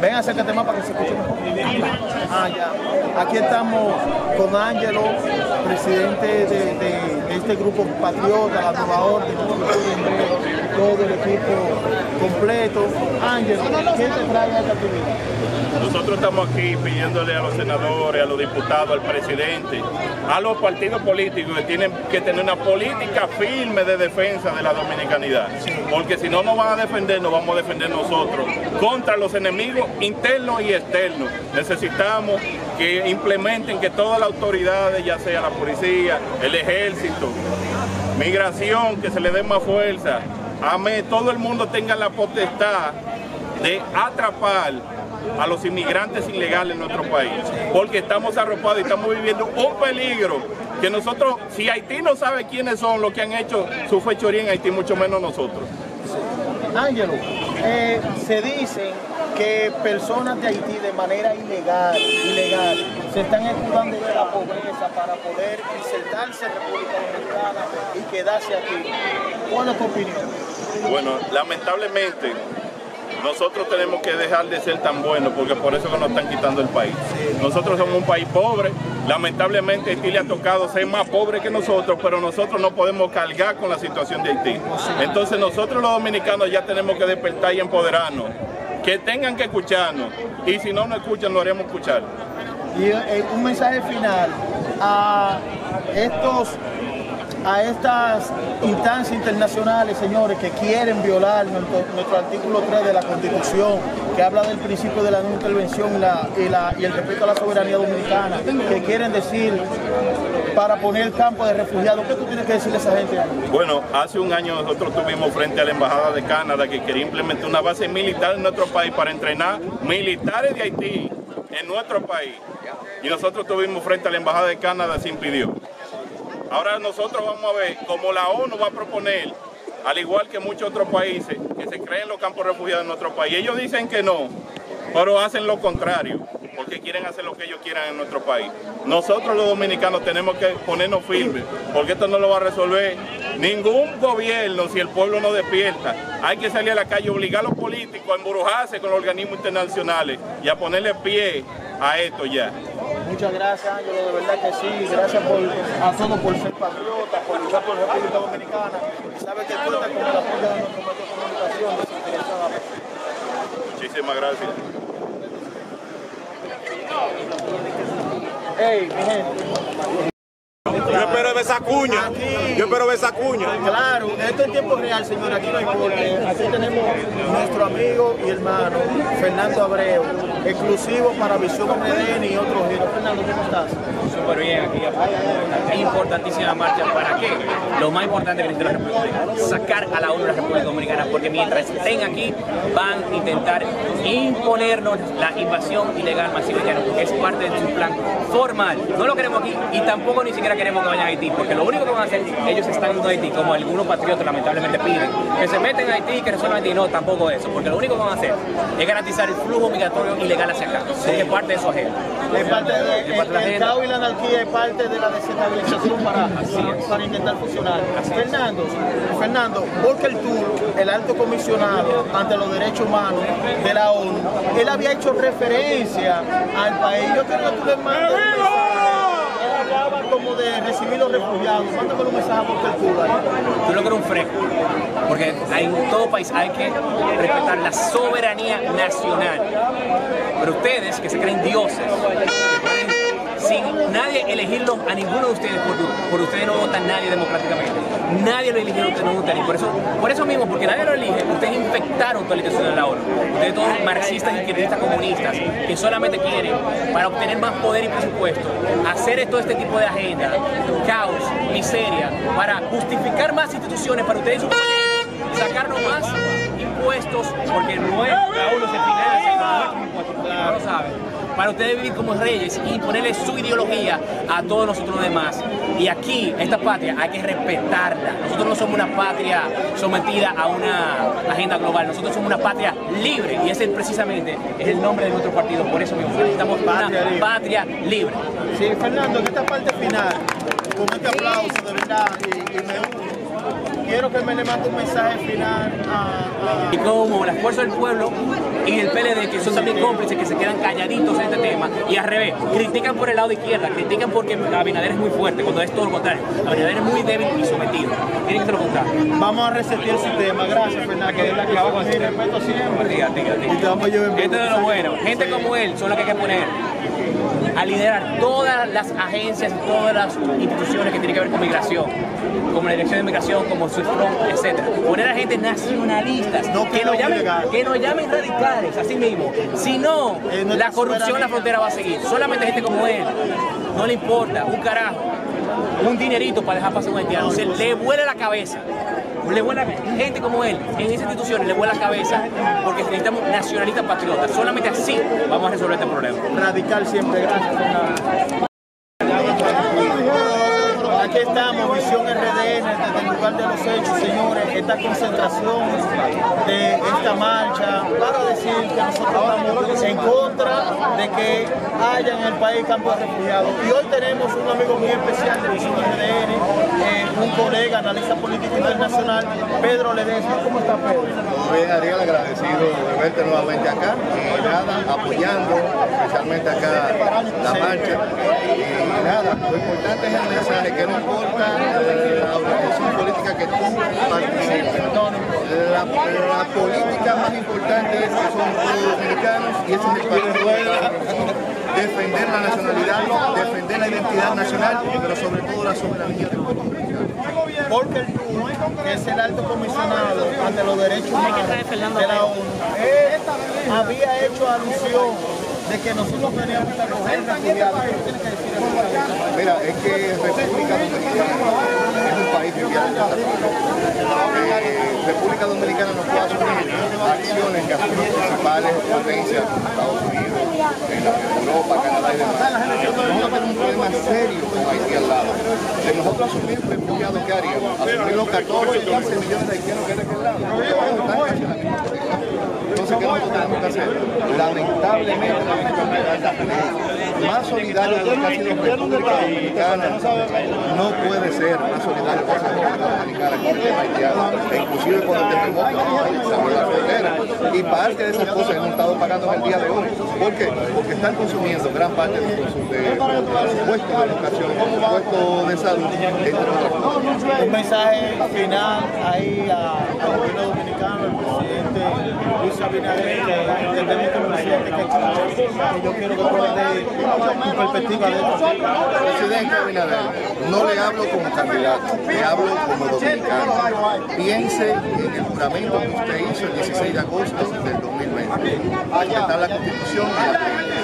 Ven, acércate más para que se escuche mejor. Ah, ya. Aquí estamos con Ángelo, presidente de, este grupo patriota, la nueva orden, todo el equipo completo. Ángelo, ¿qué te trae a esta actividad? Nosotros estamos aquí pidiéndole a los senadores, a los diputados, al presidente, a los partidos políticos que tienen que tener una política firme de defensa de la dominicanidad. Porque si no nos van a defender, nos vamos a defender nosotros contra los enemigos internos y externos. Necesitamos que implementen que todas las autoridades, ya sea la policía, el ejército, migración, que se le dé más fuerza, amén, todo el mundo tenga la potestad de atrapar a los inmigrantes ilegales en nuestro país, porque estamos arropados y estamos viviendo un peligro que nosotros, si Haití no sabe quiénes son los que han hecho su fechoría en Haití, mucho menos nosotros. Ángelo, eh, se dice que personas de Haití de manera ilegal, ilegal, se están escudando de la pobreza para poder insertarse en República Dominicana y quedarse aquí. ¿Cuál es tu opinión? Bueno, lamentablemente nosotros tenemos que dejar de ser tan buenos porque por eso que nos están quitando el país. Nosotros somos un país pobre, lamentablemente Haití le ha tocado ser más pobre que nosotros, pero nosotros no podemos cargar con la situación de Haití. Entonces nosotros los dominicanos ya tenemos que despertar y empoderarnos, que tengan que escucharnos y si no nos escuchan lo haremos escuchar. Y eh, un mensaje final a estos a estas instancias internacionales, señores, que quieren violar nuestro, artículo 3 de la Constitución, que habla del principio de la no intervención y, el respeto a la soberanía dominicana, que quieren decir para poner el campo de refugiados. ¿Qué tú tienes que decirle a esa gente? Bueno, hace un año nosotros tuvimos frente a la Embajada de Canadá que quería implementar una base militar en nuestro país para entrenar militares de Haití en nuestro país. Y nosotros tuvimos frente a la Embajada de Canadá, se impidió. Ahora nosotros vamos a ver cómo la ONU va a proponer, al igual que muchos otros países, que se creen los campos refugiados en nuestro país. Ellos dicen que no, pero hacen lo contrario, porque quieren hacer lo que ellos quieran en nuestro país. Nosotros los dominicanos tenemos que ponernos firmes, porque esto no lo va a resolver ningún gobierno si el pueblo no despierta. Hay que salir a la calle, obligar a los políticos a embrujarse con los organismos internacionales y a ponerle pie a esto ya. Muchas gracias, Ángelo, de verdad que sí. Gracias por, a todos por ser patriotas, por luchar por la República Dominicana. Y sabe que cuenta con el apoyo de nuestros medios de comunicación. Muchísimas gracias. Hey, mi gente. Yo espero ver esa cuña. Aquí. Yo espero ver esa cuña. Claro, esto es tiempo real, señor. Aquí no hay corte. Aquí tenemos nuestro amigo y hermano Fernando Abreu, exclusivo para Visión RDN y otros giros. Fernando, ¿cómo estás? súper bien aquí apoyando. Importantísima marcha. ¿Para qué? Lo más importante que necesita la República Dominicana, sacar a la ONU de la República Dominicana, porque mientras estén aquí van a intentar imponernos la invasión ilegal masiva es parte de su plan formal. No lo queremos aquí y tampoco ni siquiera queremos que vayan a Haití, porque lo único que van a hacer, ellos están a Haití, como algunos patriotas lamentablemente piden, que se meten a Haití y que resuelvan Haití. No, tampoco eso, porque lo único que van a hacer es garantizar el flujo migratorio ilegal hacia acá, porque es parte de su agenda. Es parte de, Es parte de la el, el caos y la anarquía es parte de la desestabilización para, intentar funcionar. Así es. Fernando, Fernando, Volker el alto comisionado ante los derechos humanos de la ONU, él había hecho referencia al país. Yo quiero que tú le mandes un mensaje. Él hablaba como de recibir los refugiados. Mándame un mensaje a Volker Turk. ahí. Yo lo creo un fresco, porque en todo país hay que respetar la soberanía nacional. Pero ustedes, que se creen dioses, sin nadie elegirlos a ninguno de ustedes, porque por ustedes no votan nadie democráticamente. Nadie lo eligió, ustedes no votan. Y por eso, por eso mismo, porque nadie lo elige, ustedes infectaron toda la institución de la ONU. Ustedes todos marxistas, izquierdistas, comunistas, que solamente quieren, para obtener más poder y presupuesto, hacer todo este tipo de agenda, caos, miseria, para justificar más instituciones para ustedes sacarnos más impuestos, porque no es, la ONU se financia impuestos, no lo saben para ustedes vivir como reyes y ponerle su ideología a todos nosotros demás. Y aquí, esta patria, hay que respetarla. Nosotros no somos una patria sometida a una agenda global, nosotros somos una patria libre y ese precisamente es el nombre de nuestro partido. Por eso mismo, necesitamos Patria una libre. patria libre. Sí, Fernando, en esta parte final, con este aplauso de verdad, y, y me quiero que me le mande un mensaje final a, y como las fuerzas del pueblo y el PLD, que son también cómplices, que se quedan calladitos en este tema, y al revés, critican por el lado de izquierda, critican porque Abinader es muy fuerte, cuando es todo lo contrario. Abinader es muy débil y sometido. Tienen que ser lo contrario. Vamos a resetear el sistema. Gracias, Fernando. Que es la que va con respeto siempre. Y te vamos a llevar en Esto es de lo bueno. Gente como él son las que hay que poner a liderar todas las agencias, todas las instituciones que tienen que ver con migración, como la Dirección de Migración, como SWIFTRON, etc. Poner a gente nacionalistas, No que, nos no llamen, que nos llamen radicales, así mismo. Si no, Eh, la corrupción en la frontera va a seguir. Solamente gente como él, no le importa, un carajo, un dinerito para dejar pasar un haitiano. Se le vuela la cabeza. Le vuela gente como él, en esas instituciones le vuela la cabeza porque necesitamos nacionalistas patriotas. Solamente así vamos a resolver este problema. Radical siempre. Gracias, Fernando. Aquí estamos, Visión RDN, desde el lugar de los hechos, señores. Esta concentración de esta marcha para decir que nosotros estamos en contra de que haya en el país campos de refugiados. Y hoy tenemos un amigo muy especial de Visión RDN, eh, un colega, analista político internacional, Pedro Ledesma. ¿Cómo está Pedro? Muy bien, Ariel, agradecido de verte nuevamente acá y nada, apoyando especialmente acá la marcha. Y nada, lo importante es el mensaje, que no importa eh, que tú participes, la, la política más importante es que todos dominicanos y ese es el país defender la nacionalidad, defender la identidad nacional, pero sobre todo la soberanía del pueblo. Volker Turk, que es el alto comisionado ante los derechos humanos de la ONU, había hecho alusión de que nosotros teníamos que acoger refugiados. ¿Qué tiene que? Mira, es que República Dominicana es un país viviendo eh, República Dominicana no puede acciones que asumen las principales potencias, Estados Unidos, en Europa, Canadá y demás. Problema serio con Haití al lado. Si nosotros asumimos refugiados, ¿qué haríamos? Asumir los 14, 15 millones de haitianos que hay de aquel lado. La. Entonces, ¿qué nosotros tenemos que hacer? Lamentablemente, más solidario de lo que ha sido República Dominicana no puede ser más solidario que República Dominicana con el tema haitiano, e inclusive con el terremoto de la frontera. Y parte de esas cosas hemos estado pagando en el día de hoy. ¿Por qué? Porque están consumiendo gran parte de nuestro de, de, presupuesto de educación, presupuesto de salud, entre otras cosas. Un mensaje final ahí a- al gobierno dominicano, al presidente Luis Abinader, que entendemos que es un presidente que escucha, y yo quiero que tú le des tu perspectiva de esto. Presidente Abinader, no le hablo como candidato, le hablo como dominicano. Piense en el juramento que usted hizo el 16 de agosto del 2020. Respetar la Constitución y la ley.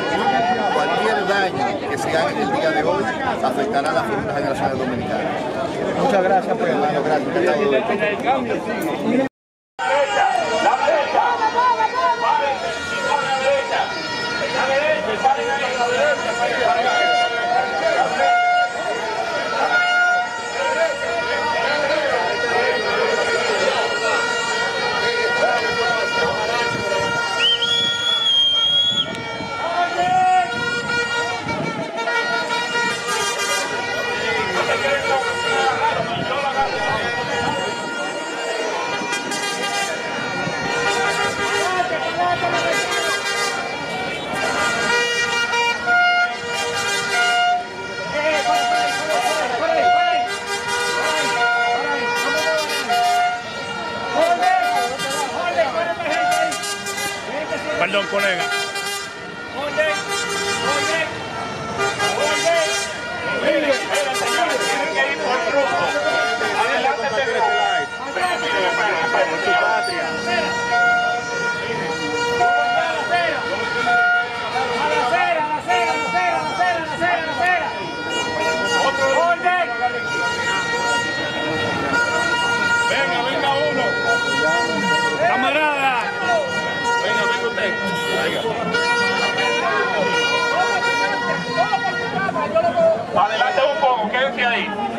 Cualquier daño que se haga en el día de hoy afectará a las futuras generaciones dominicanas. Muchas gracias, Pedro. Hermano, gracias.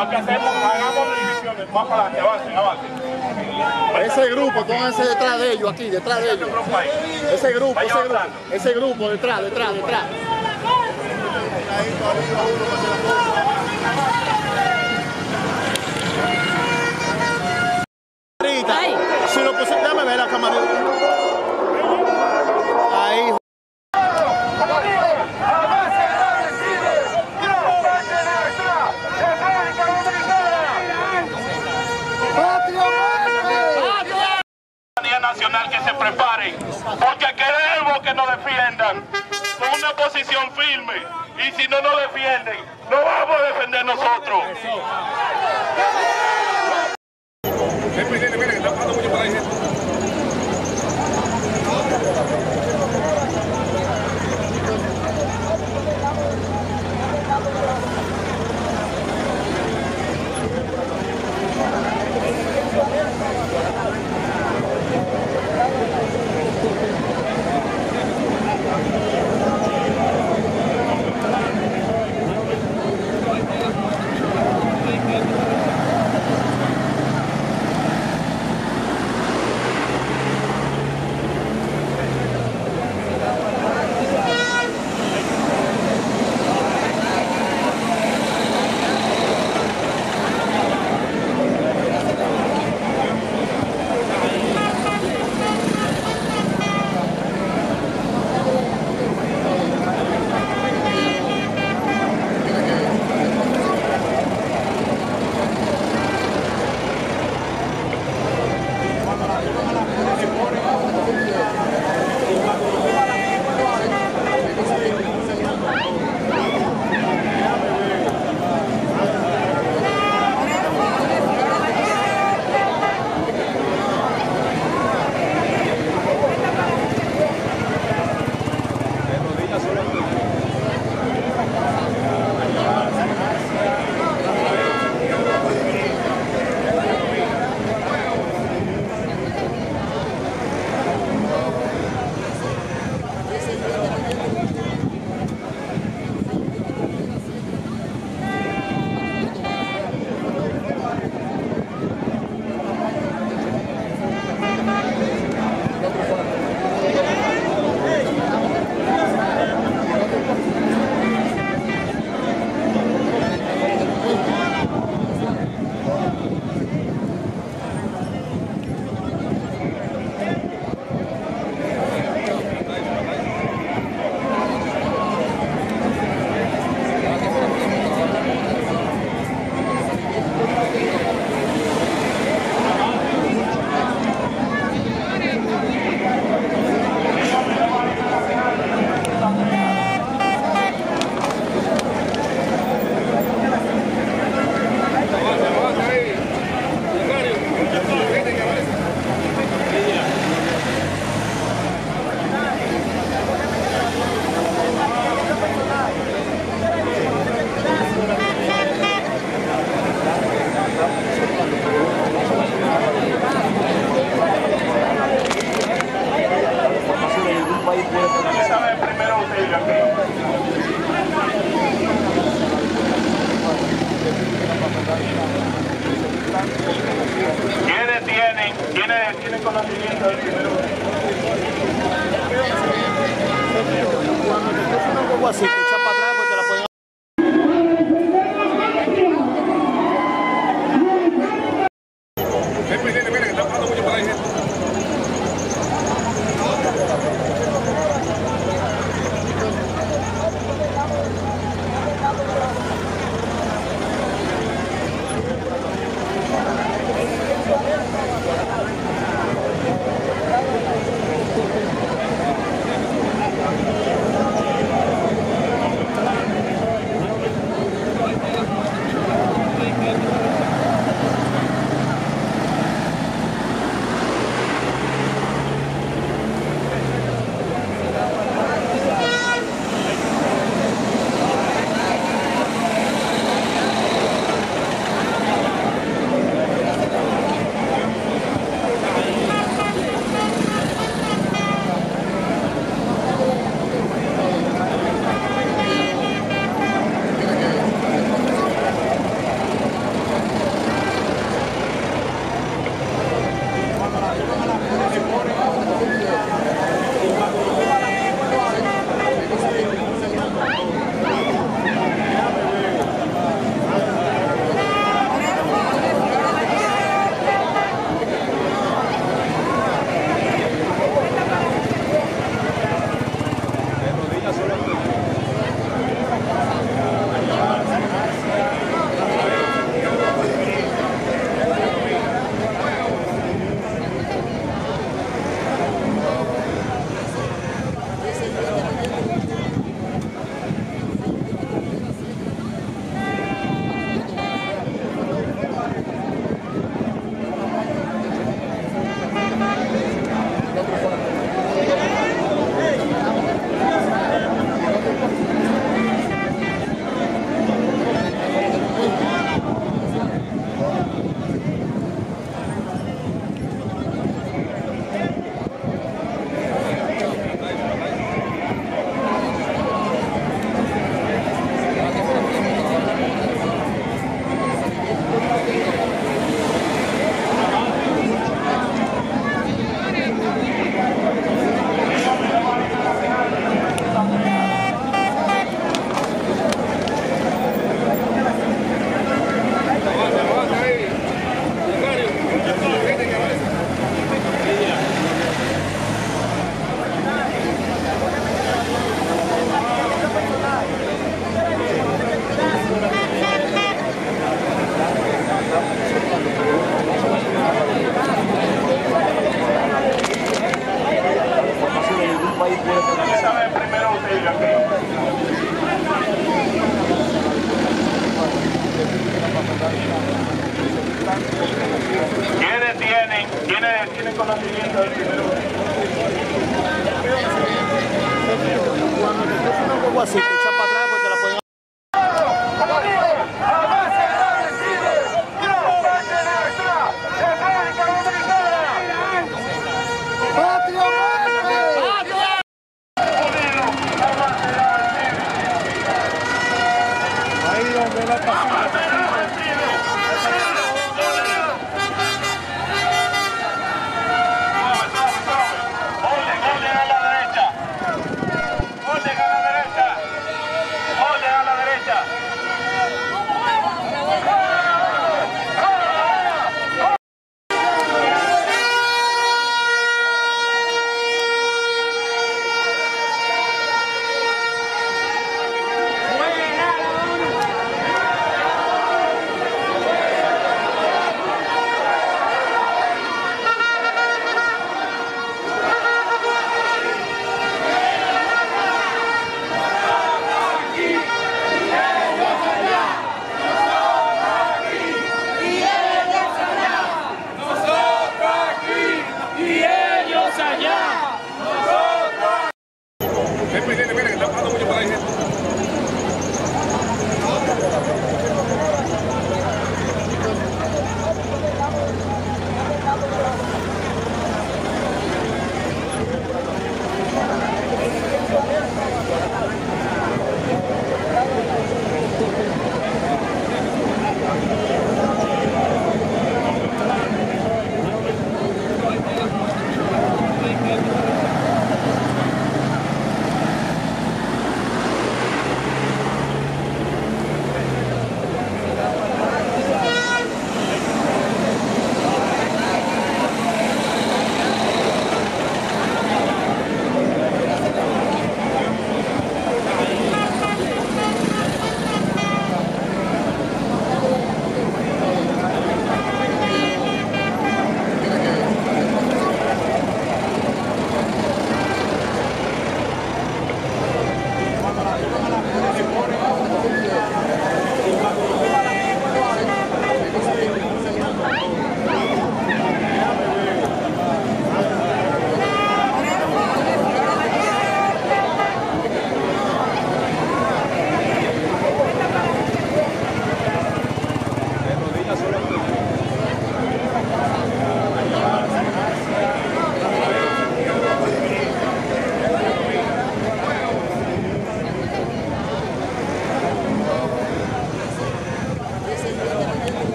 Para que hacemos, hagamos divisiones. Más para adelante, avancen, avancen. Ese grupo, pónganse detrás de ellos, aquí, detrás de ellos. Ese grupo, ese grupo, ese grupo, detrás, detrás, detrás. Si lo puse, déjame ver la camarita. Ahí. ciudadanía nacional que porque queremos que nos defiendan con una posición firme. Y si no nos defienden, no vamos a defender nosotros. ¿Quiénes quiénes tienen conocimiento del primero? Cuando te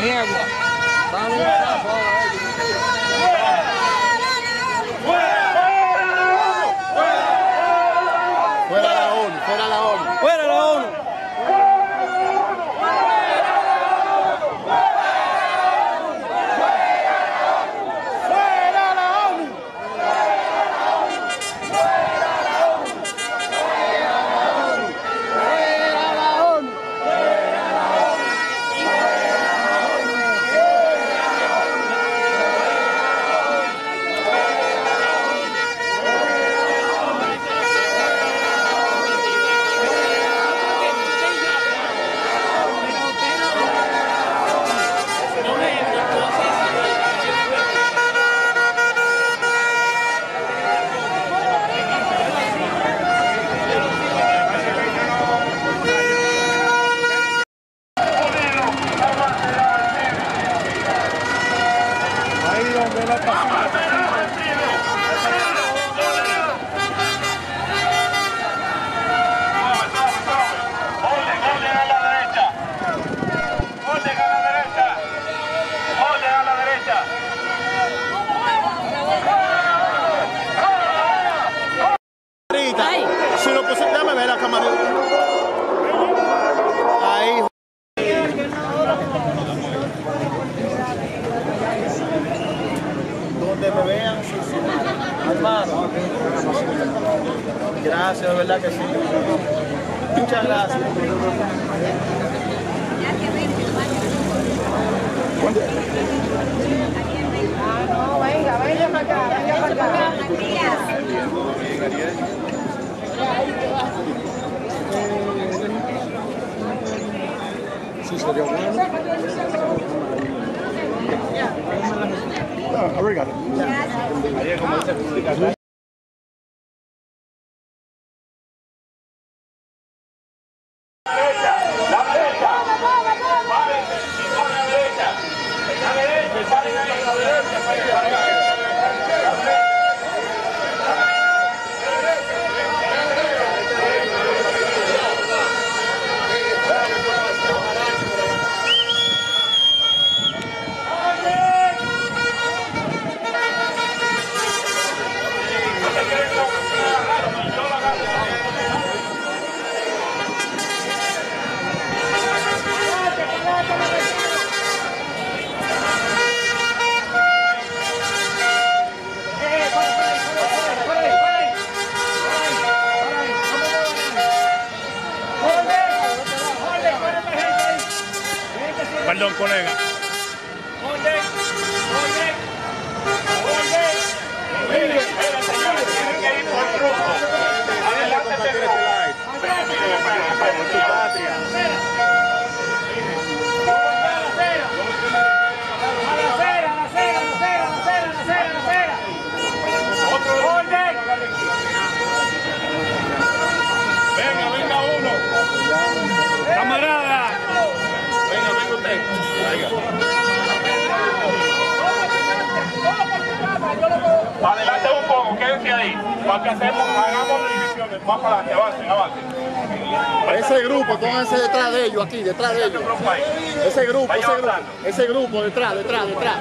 Fuera la ONU, fuera donde me vean, hermano. Gracias, de verdad que sí. Muchas gracias. Ah, no, venga, venga para acá, venga para acá. Sí, sería bueno. No, I already got it. pónganse detrás de ellos, aquí, detrás de ellos. Ese grupo, ese grupo, ese grupo, detrás, detrás, detrás.